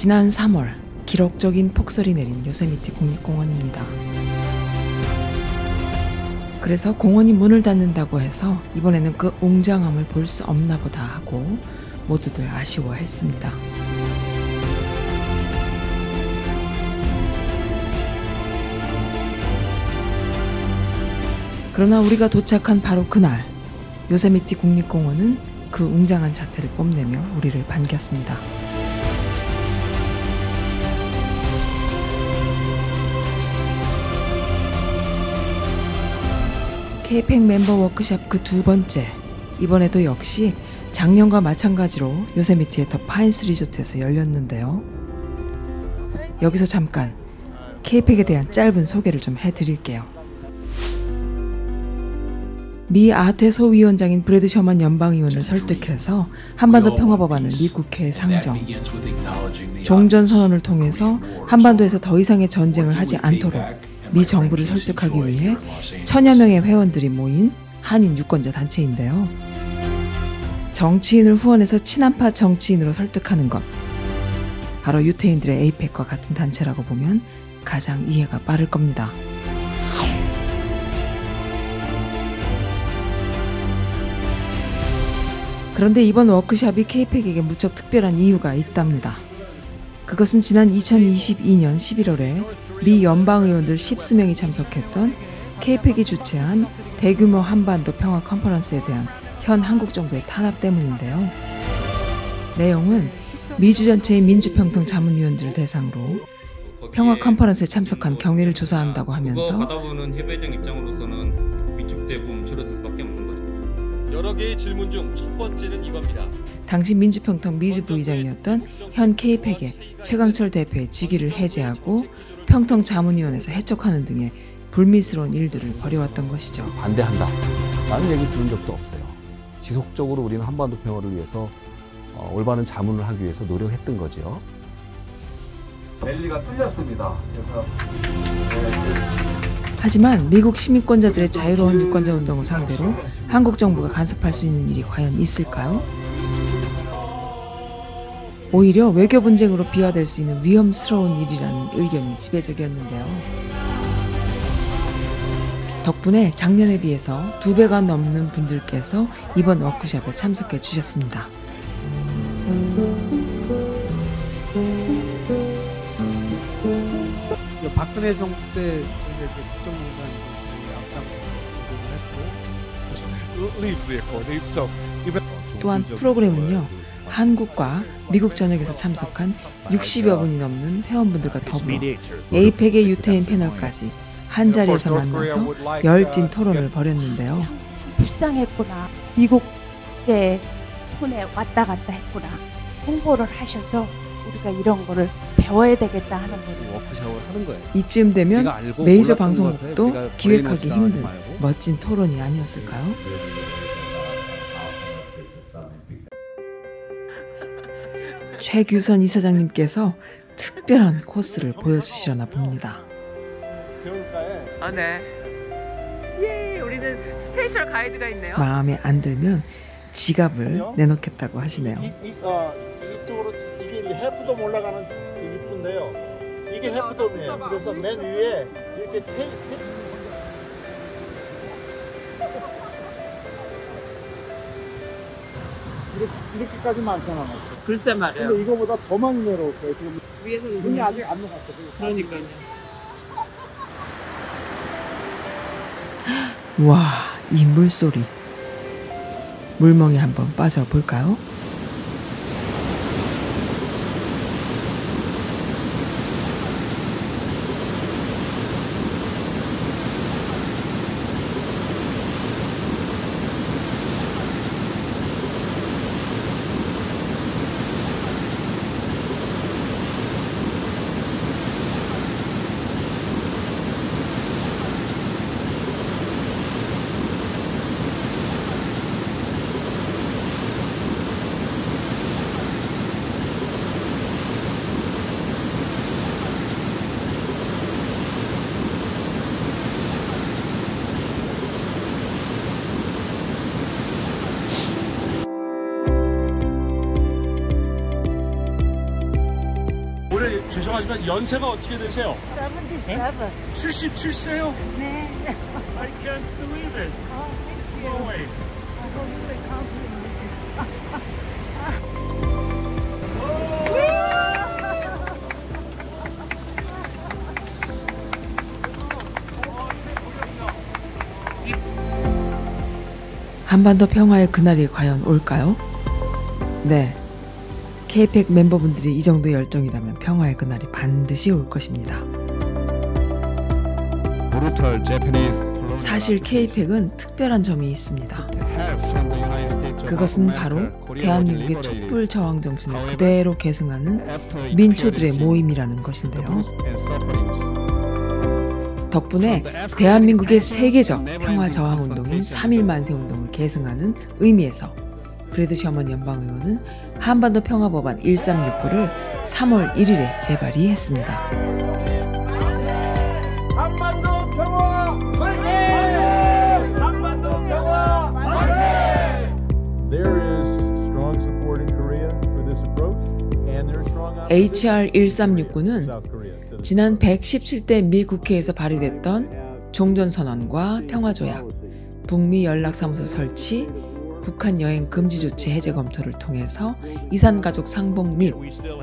지난 3월 기록적인 폭설이 내린 요세미티 국립공원입니다. 그래서 공원이 문을 닫는다고 해서 이번에는 그 웅장함을 볼 수 없나 보다 하고 모두들 아쉬워했습니다. 그러나 우리가 도착한 바로 그날 요세미티 국립공원은 그 웅장한 자태를 뽐내며 우리를 반겼습니다. 케이팩 멤버 워크샵 그 두 번째 이번에도 역시 작년과 마찬가지로 요세미티의 더 파인스 리조트에서 열렸는데요. 여기서 잠깐 케이팩에 대한 짧은 소개를 좀 해드릴게요. 미 아태 소위원장인 브래드 셔먼 연방의원을 설득해서 한반도 평화법안을 미 국회에 상정. 종전 선언을 통해서 한반도에서 더 이상의 전쟁을 하지 않도록 미 정부를 설득하기 위해 천여 명의 회원들이 모인 한인 유권자 단체인데요. 정치인을 후원해서 친한파 정치인으로 설득하는 것. 바로 유태인들의 에이펙과 같은 단체라고 보면 가장 이해가 빠를 겁니다. 그런데 이번 워크샵이 케이팩에게 무척 특별한 이유가 있답니다. 그것은 지난 2022년 11월에 미 연방 의원들 10수명이 참석했던 케이팩이 주최한 대규모 한반도 평화 컨퍼런스에 대한 현 한국 정부의 탄압 때문인데요. 내용은 미주 전체의 민주평통 자문위원들을 대상으로 평화 컨퍼런스에 참석한 경위를 조사한다고 하면서 받아보는 협회장 입장으로서는 위축되고 줄어들 수밖에 없는 거죠. 여러 개의 질문 중 첫 번째는 이겁니다. 당시 민주평통 미주 부의장이었던 현 케이팩의 최강철 대표의 직위를 해제하고 평통 자문위원회에서 해촉하는 등의 불미스러운 일들을 벌여왔던 것이죠. 반대한다. 라는 얘기 들은 적도 없어요. 지속적으로 우리는 한반도 평화를 위해서 어, 올바른 자문을 하기 위해서 노력했던 거죠. 랠리가 뚫렸습니다. 그래서 하지만 미국 시민권자들의 자유로운 유권자 운동을 상대로 한국 정부가 간섭할 수 있는 일이 과연 있을까요? 오히려 외교 분쟁으로 비화될 수 있는 위험스러운 일이라는 의견이 지배적이었는데요. 덕분에 작년에 비해서 두 배가 넘는 분들께서 이번 워크숍에 참석해 주셨습니다. 그 박근혜 정부 때 저희가 국정농단 앞장 운동을 했고 또한 프로그램은요 한국과 미국 전역에서 참석한 60여 분이 넘는 회원분들과 더불어 에이펙의 유태인 패널까지 한 자리에서 만나서 열띤 토론을 벌였는데요. 참 불쌍했구나. 미국의 손에 왔다 갔다 했구나. 홍보를 하셔서 우리가 이런 거를 배워야 되겠다 하는 거를 하는 거예요. 이쯤 되면 메이저 방송국도 기획하기 힘든 말고. 멋진 토론이 아니었을까요? 최규선 이사장님께서 특별한 코스를 보여주시려나 봅니다. 아, 네. 예, 우리는 special guide가 있네요. 마음에 안 들면 지갑을 내놓겠다고 하시네요. 이, 이, 어, 이쪽으로 이게 이제 하프돔 올라가는 그 입구인데요. 이게 해프돔이에요. 그래서 맨 위에 이렇게 테, 테, 이렇게, 이렇게까지 많잖아. 글쎄 근데 말이에요. 이거보다 더 많이 내려올 거예요. 지금 위에서 눈이 아직 안 녹았어. 그러니까요. 와, 이 물소리. 물멍에 한번 빠져볼까요? 죄송하지만 연세가 어떻게 되세요? 77. 77세요? 네. I can't believe it. 어, No way. 한반도 평화의 그날이 과연 올까요? 네. K-팩 멤버분들이 이 정도 열정이라면 평화의 그날이 반드시 올 것입니다. 사실 K-팩은 특별한 점이 있습니다. 그것은 바로 대한민국의 촛불 저항 정신을 그대로 계승하는 민초들의 모임이라는 것인데요. 덕분에 대한민국의 세계적 평화 저항 운동인 3.1 만세 운동을 계승하는 의미에서 브래드 셔먼 연방의원은 한반도 평화법안 1369를 3월 1일에 재발의했습니다. 한반도 평화 화이팅! 한반도 평화 화이팅! There is strong support in Korea for this approach, and there's strong HR 1369는 South Korea. to the 지난 117대 미 국회에서 발의됐던 종전선언과 평화조약, 북미 연락사무소 설치, 북한 여행 금지 조치 해제 검토를 통해서 이산 가족 상봉 및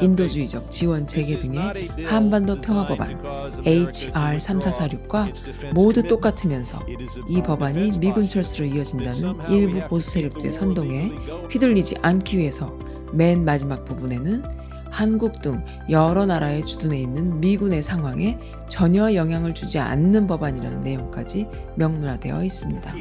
인도주의적 지원 재개 등의 한반도 평화 법안 HR 3446과 모두 똑같으면서 이 법안이 미군 철수로 이어진다는 일부 보수 세력들의 선동에 휘둘리지 않기 위해서 맨 마지막 부분에는 한국 등 여러 나라에 주둔해 있는 미군의 상황에 전혀 영향을 주지 않는 법안이라는 내용까지 명문화되어 있습니다.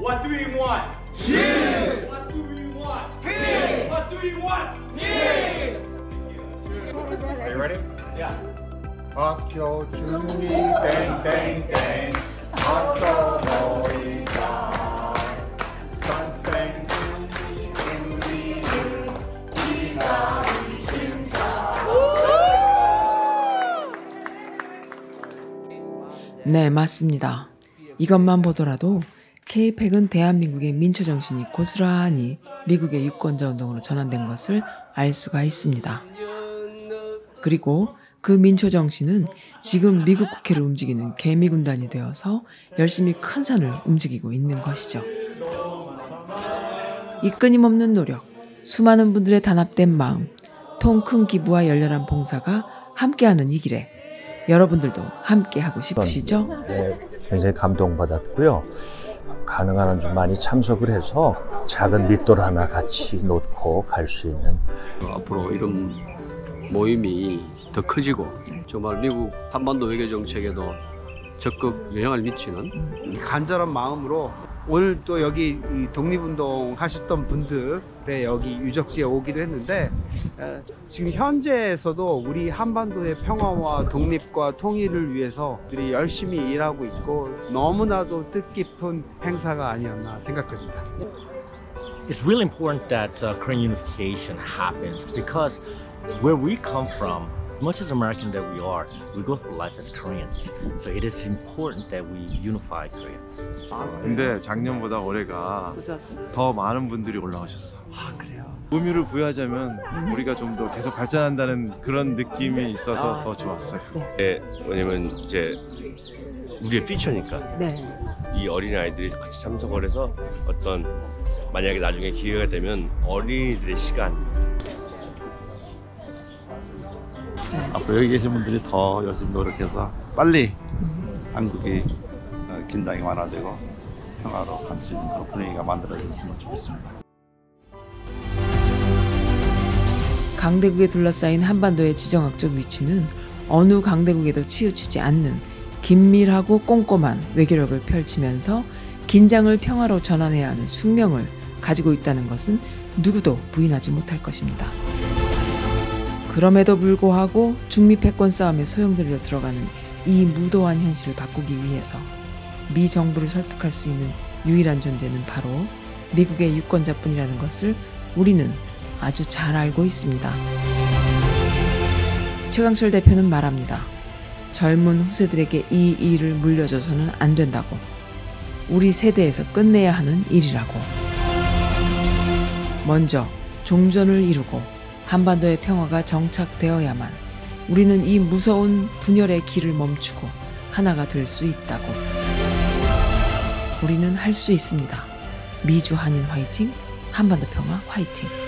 What do we want? Peace! What do we want? Peace! What do we want? Peace! Are you ready? Yeah. 학교 준비 땡땡땡 어서 모이자 선생님이 우리를 네, 맞습니다. 이것만 보더라도 K-팩은 대한민국의 민초 정신이 고스란히 미국의 유권자 운동으로 전환된 것을 알 수가 있습니다. 그리고 그 민초 정신은 지금 미국 국회를 움직이는 개미군단이 되어서 열심히 큰 산을 움직이고 있는 것이죠. 이 끊임없는 노력, 수많은 분들의 단합된 마음, 통큰 기부와 열렬한 봉사가 함께하는 이 길에 여러분들도 함께 하고 싶으시죠? 네, 굉장히 감동받았고요. 가능한 한 좀 많이 참석을 해서 작은 밑돌 하나 같이 놓고 갈 수 있는. 앞으로 이런 모임이 더 커지고 정말 미국 한반도 외교 정책에도 적극 영향을 미치는 간절한 마음으로 오늘 또 여기 이 독립운동 하셨던 분들의 여기 유적지에 오기도 했는데 에, 지금 현재에서도 우리 한반도의 평화와 독립과 통일을 위해서 우리 열심히 일하고 있고 너무나도 뜻깊은 행사가 아니었나 생각됩니다. It's really important that uh, Korean unification happens because where we come from, much as American that we are, we go through life as Koreans. So it is important that we unify Korea. 근데 작년보다 올해가 더 많은 분들이 올라오셨어. 아 그래요? 의미를 부여하자면 우리가 좀 더 계속 발전한다는 그런 느낌이 있어서 더 좋았어요. 네, 왜냐면 이제 우리의 피처니까 네. 이 어린 아이들이 같이 참석을 해서 어떤 만약에 나중에 기회가 되면 어린이들의 시간 앞으로 여기 계신 분들이 더 열심히 노력해서 빨리 한국이 어, 긴장이 완화되고 평화로 갈 수 있는 그런 분위기가 만들어졌으면 좋겠습니다. 강대국에 둘러싸인 한반도의 지정학적 위치는 어느 강대국에도 치우치지 않는 긴밀하고 꼼꼼한 외교력을 펼치면서 긴장을 평화로 전환해야 하는 숙명을 가지고 있다는 것은 누구도 부인하지 못할 것입니다. 그럼에도 불구하고 중미 패권 싸움에 소용돌이로 들어가는 이 무도한 현실을 바꾸기 위해서 미 정부를 설득할 수 있는 유일한 존재는 바로 미국의 유권자뿐이라는 것을 우리는 아주 잘 알고 있습니다. 최강철 대표는 말합니다. 젊은 후세들에게 이 일을 물려줘서는 안 된다고. 우리 세대에서 끝내야 하는 일이라고. 먼저 종전을 이루고 한반도의 평화가 정착되어야만 우리는 이 무서운 분열의 길을 멈추고 하나가 될 수 있다고. 우리는 할 수 있습니다. 미주 한인 화이팅, 한반도 평화 화이팅.